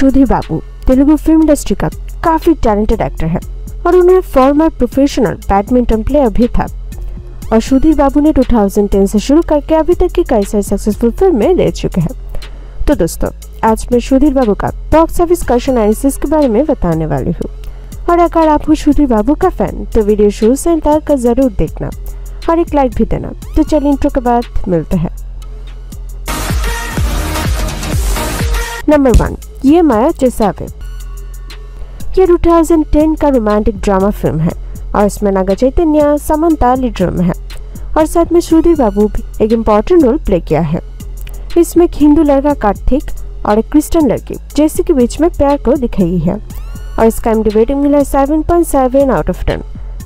Sudhir Babu Telugu film industry का काफ़ी talented actor है और उन्हें फॉर्मर प्रोफेशनल बैडमिंटन प्लेयर भी था। और सुधीर बाबू ने 2010 से शुरू करके अभी तक की कई सारी सक्सेसफुल फ़िल्में ले चुके हैं। तो दोस्तों, आज मैं सुधीर बाबू का बॉक्स ऑफ़िस कलेक्शन एनालिसिस के बारे में बताने वाली हूँ। और अगर आप हो सुधीर बाबू का फ़ैन तो वीडियो शुरू से तक ज़रूर देखना और एक लाइक भी देना। तो चलिए इंट्रो के बाद मिलते हैं। नंबर वन ये माया जैसावे ये 2010 का रोमांटिक ड्रामा फ़िल्म है और इसमें नागा चैतन्य, समंता लीड रोल में है। और साथ में श्रुति बाबू भी एक इंपॉर्टेंट रोल प्ले किया है। इसमें एक हिंदू लड़का कार्तिक और एक क्रिश्चियन लड़की, जैसे के बीच में प्यार को दिखाई है। और इसका एम रेटिंग मिला seven point seven out of ten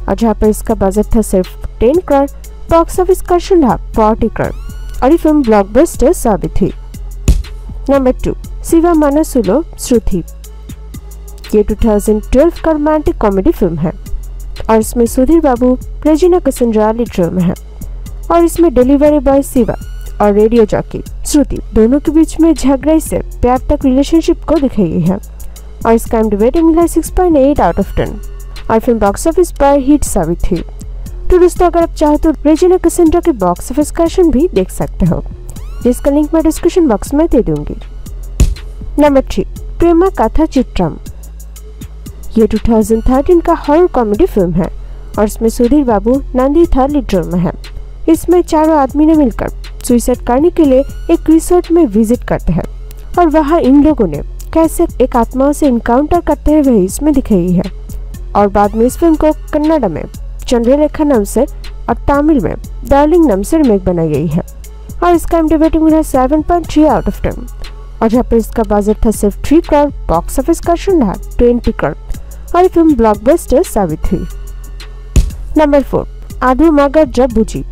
और जहाँ पर इसका बजट था सिर्फ़ टेन करोड़ बॉक्स ऑफ़िस का शुल्हा फोर्टी करोड़ और ये फ़िल्म ब्लॉकबस्टर साबित हुई। Number two Shiva Manasulo Shruti. ये 2012 का रोमांटिक कॉमेडी फ़िल्म है। और इसमें सुधीर बाबू रेजिना कसंद्रा लीड रोल में है। और इसमें डिलीवरी बॉय शिवा और रेडियो जॉकी श्रुति। दोनों के बीच में झगड़े से प्यार तक रिलेशनशिप को दिखाई गई है। और इसका एम रेटिंग मिला six point eight out of ten और फ़िल्म बॉक्स ऑफ़िस पर हिट साबित थी तो दोस्तों, अगर आप चाहो तो रेजिना कसंद्रा के बॉक्स ऑफ़िस कलेक्शन भी देख सकते हो। जिसका लिंक मैं डिस्क्रिप्शन बॉक्स में दे दूँगी। नंबर थ्री, प्रेमा कथा चित्रम। ये 2013 का हॉरर कॉमेडी फ़िल्म है और इसमें सुधीर बाबू, नंदी था लीड में है। इसमें चारों आदमी ने मिलकर सुइसाइड करने के लिए एक रिसोर्ट में विज़िट करते हैं और वहाँ इन लोगों ने कैसे एक आत्मा से इनकाउंटर करते हैं वही इसमें दिखाई है। और बाद में इस फ़िल्म को कन्नड़ में चंद्रलेखा नाम से और तमिल में डार्लिंग नाम से रिमेक बनाई गई है। और इसका एम मिला seven point three out of ten और जहाँ पर इसका बजट था सिर्फ़ थ्री करोड़ बॉक्स ऑफ़िस का रहा ट्वेंटी करोड़ और फ़िल्म ब्लॉकबस्टर साबित हुई नंबर फोर आधु मगर जब बुझी।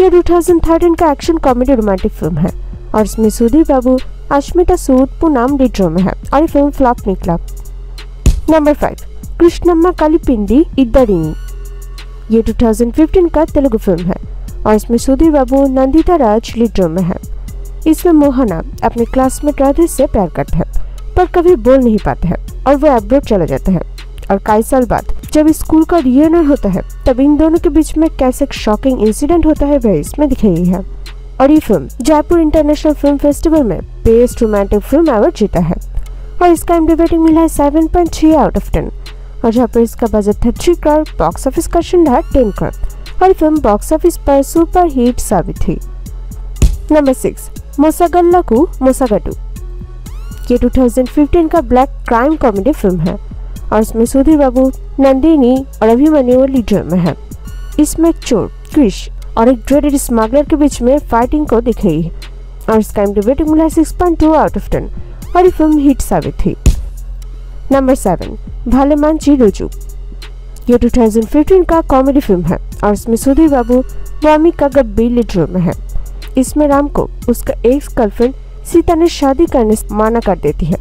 ये 2013 का एक्शन कॉमेडी रोमांटिक फ़िल्म है और इसमें सुधीर बाबू अश्मिता सूद, पूनम लीड रोल में है और फ़िल्म फ्लॉप निकला। Number five Krishnamma Kalipindi, Iddarini. ये 2015 का तेलुगु फ़िल्म है और इसमें सुधीर बाबू, नंदिता राज लीड रोल में है। इसमें मोहना अपने क्लासमेट राधे से प्यार करते हैं, पर कभी बोल नहीं पाते हैं और वो एब्रोड चला जाते हैं। और कई साल बाद जब स्कूल का रियूनियन होता है, तब इन दोनों के बीच में कैसे शॉकिंग इंसिडेंट होता है, वह इसमें दिखाई है। और ये film Jaipur international film festival में बेस्ट रोमांटिक फ़िल्म अवार्ड जीता है। और इसका एम रेटिंग मिला है seven point three out of ten और जहाँ पर इसका बजट था थ्री करोड़ बॉक्स ऑफ़िस का शुंडा टेन करोड़ और फ़िल्म बॉक्स ऑफ़िस पर सुपर हिट साबित हुई। Number six Mosagallaku Mosagadu. ये 2015 का ब्लैक क्राइम कॉमेडी फ़िल्म है और इसमें सुधीर बाबू, नंदिनी और अभिमन्यु लीडर में है। इसमें चोर, क्रिश और एक ड्रेडेड स्मगलर के बीच में फाइटिंग को दिखाई है और इसका रेटिंग मिला six point two out of ten और ये फ़िल्म हिट साबित हुई नंबर सेवन भाले मांची रुजू। ये 2015 का कॉमेडी फ़िल्म है और इसमें सुधीर बाबू वामी का गब्बी लीडर में है। इसमें राम को उसका एक्स गर्लफ्रेंड सीता ने शादी करने से माना कर देती है।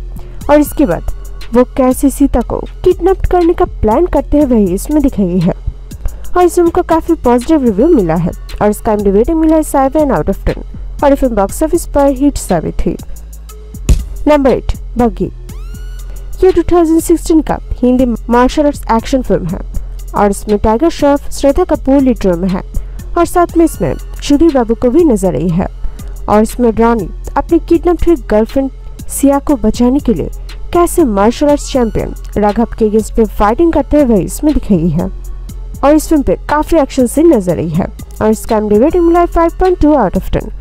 और इसके बाद वो कैसे सीता को किडनैप करने का प्लान करते हैं, वही इसमें दिखाई है। और इस फ़िल्म को काफ़ी पॉजिटिव रिव्यू मिला है। और इसका रेटिंग मिला है सेवन आउट ऑफ़ टेन और फ़िल्म बॉक्स ऑफ़िस पर हिट साबित हुई। नंबर एट बग्गी ये 2016 का Hindi martial arts action film है। और इसमें tiger Shroff Shraddha Kapoor lead role में है। और साथ में इसमें सुधीर बाबू को भी नज़र आई है। और इसमें रानी अपनी किडनैप हुई गर्लफ्रेंड सिया को बचाने के लिए कैसे मार्शल आर्ट्स चैंपियन राघव के अगेंस्ट पे फाइटिंग करते हुए इसमें दिखाई है। और इस फ़िल्म पे काफ़ी एक्शन सीन नज़र आई है। और इसका रेटिंग मिला five point two out of ten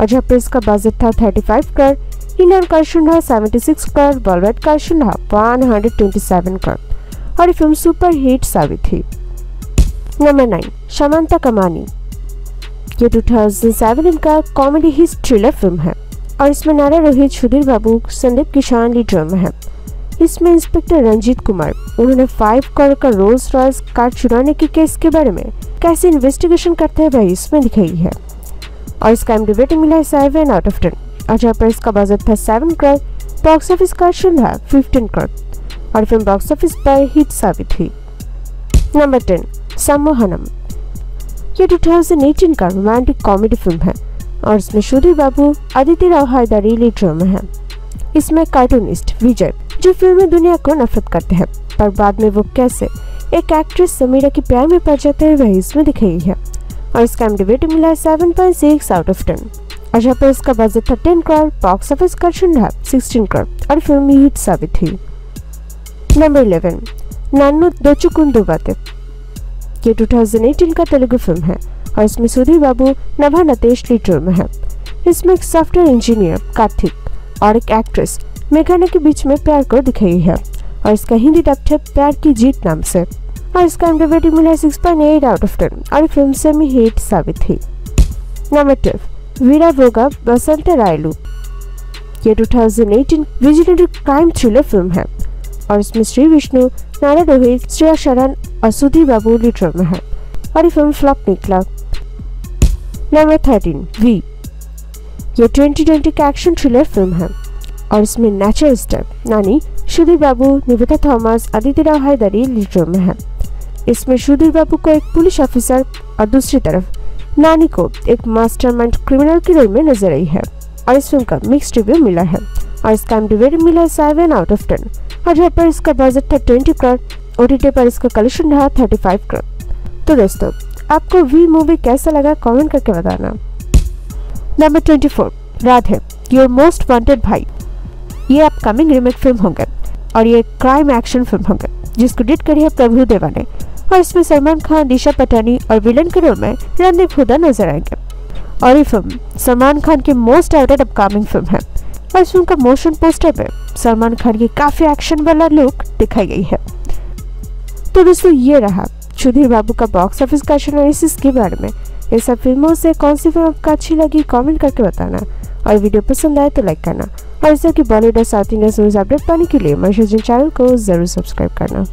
और जहाँ पे इसका बजट था thirty five crore Indian collection रहा seventy six crore Bollywood collection रहा one hundred twenty seven crore और ये फ़िल्म सुपर हिट साबित हुई। नंबर नाइन शमंता कमानी। ये 2007 का कॉमेडी हिट थ्रिलर फ़िल्म है। और इसमें नारा रोहित सुधीर बाबू, संदीप किसान लीड रोल में है। इसमें इंस्पेक्टर रंजीत कुमार, उन्होंने फाइव करोड़ का रोल्स रॉयस कार चुराने के केस के बारे में कैसे इन्वेस्टिगेशन करते हैं भाई इसमें दिखाई है। और इसका एम रेटिंग मिला है सेवन आउट ऑफ़ टेन और जहाँ पर इसका बजट था सेवन करोड़ बॉक्स ऑफ़िस का शुल्क फिफ्टीन करोड़ और फ़िल्म बॉक्स ऑफ़िस पर हिट साबित हुई। Number ten Sammohanam. ये 2018 का रोमांटिक कॉमेडी फ़िल्म है, और इसमें सुधीर बाबू अदिति राव हैदरी लीड रोल में है। इसमें कार्टूनिस्ट विजय जो फिल्मी दुनिया को नफरत करते हैं, पर बाद में वो कैसे एक एक्ट्रेस समीरा के प्यार में पड़ जाते हैं, वही इसमें दिखाई है। और इसका एमडीवेट मिला है seven point six out of ten और जहाँ पर इसका बजट था ten crore box office collection रहा सिक्सटीन करोड़ और फ़िल्म हिट साबित हुई। नंबर इलेवन नानू दोचुकुंदू बातें ये 2018 का तेलुगु फ़िल्म है और इसमें सुधीर बाबू, नभा नतेश लीड रोल में है। इसमें एक सॉफ्टवेयर इंजीनियर कार्तिक और एक एक्ट्रेस मेघाना के बीच में प्यार को दिखाई है और इसका हिंदी डब्ड है प्यार की जीत नाम से और इसका रेटिंग मिला है six point eight out of ten और फ़िल्म सेमी हिट साबित हुई नंबर टू वीरा भोगा, बसंत रायलू। ये 2018 विजिलेंट क्राइम थ्रिलर फ़िल्म है और इसमें श्री विष्णु, नारा रोहित श्रेया शरण और सुधीर बाबू लीड रोल में है। और ये फ़िल्म फ्लॉप निकला। नंबर थर्टीन वी ये 2020 का एक्शन थ्रिलर फ़िल्म है। और इसमें natural step Nani Sudheer Babu, Niveda Thomas, Aditya Rao Hydari lead role में है। इसमें सुधीर बाबू को एक पुलिस ऑफिसर और दूसरी तरफ़ नानी को एक मास्टरमाइंड क्रिमिनल के रोल में नज़र आई है। और इस फ़िल्म का मिक्स रिव्यू मिला है। और इसका एमडीवेट मिला है सेवन आउट ऑफ़ टेन और जहाँ पर इसका बजट था ट्वेंटी करोड़ ओ पर इसका कलेक्शन रहा थर्टी फाइव करोड़ तो दोस्तों, आपको वी मूवी कैसा लगा कमेंट करके बताना. Number twenty four Radhe your most wanted Bhai. ये अपकमिंग रिमेक फ़िल्म होंगे और ये क्राइम एक्शन फ़िल्म होंगे, जिसको डिट करी है प्रभु देवा ने. और इसमें सलमान खान, दिशा पटानी और विलन के रोल में रणदीप हुदा नज़र आएँगे. और ये फ़िल्म सलमान खान की मोस्ट एवेटेड अपकमिंग फ़िल्म है. और इस फ़िल्म का मोशन पोस्टर पे सलमान खान की काफ़ी एक्शन वाला लुक दिखाई गई है. तो दोस्तों ये रहा। सुधीर बाबू का बॉक्स ऑफ़िस का एनालिसिस के बारे में। ये सब फ़िल्मों से कौन सी फ़िल्म आपको अच्छी लगी कमेंट करके बताना। और वीडियो पसंद आए तो लाइक करना। और इस तरह की बॉलीवुड और साउथ इंडियन न्यूज़ अपडेट पाने के लिए मेरे चैनल को ज़रूर सब्सक्राइब करना।